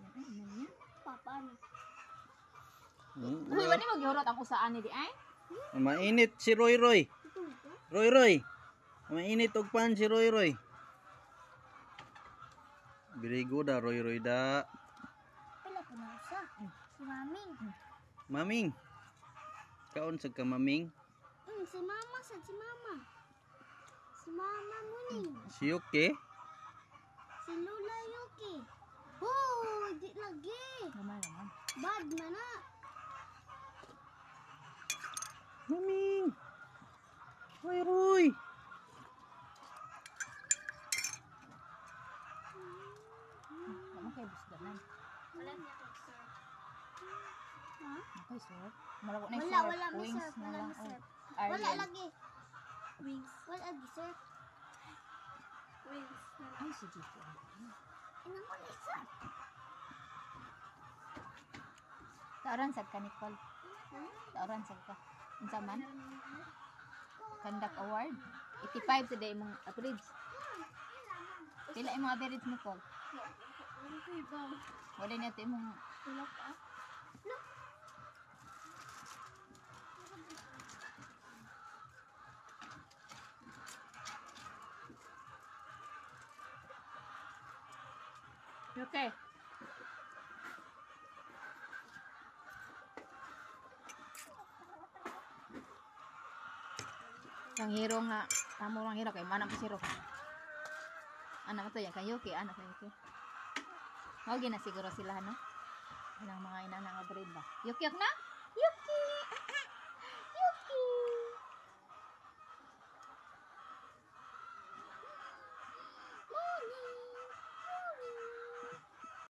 Yan ay ina niya. Papa, ano? Hmm, Uy, wala mo gihurot ang usaan ni di ay? Mainit si Roy Roy. Roy Roy. Mainit og pan si Roy Roy. Birigo da Roy Roy da. Pila po na usa. Si Maming. Maming. Kaon sa ka maming. Mm, si Mama, sad si Mama. Si Mama Muning. Si Yuki. Si Lola Yuki. Oh, di lagi. Naman naman. Bad man na. Maming. Roy Roy. Busdanan. Wala niya kay sir. Ha? Okay, sir. Na Wala, sir. wala Wings sir. Wala mi sir. Wala lagi. Wings. Wala lagi sir. Wings. Ay, si Gigi. Ina mo ni sir. Tauran sad ka, Nicole. Tauran sad ka. Unsa man? Conduct Award. 85 today mong average. Pila imong average, Nicole? Wala na ito imong Wala. Okay. Yang hero nga, tamo lang hero kay mana pa si Ro. Anak to yan kayo kay anak na Yuki. Mao gina siguro sila no. Ilang mga ina nga breed ba. Yuki na? Yuki.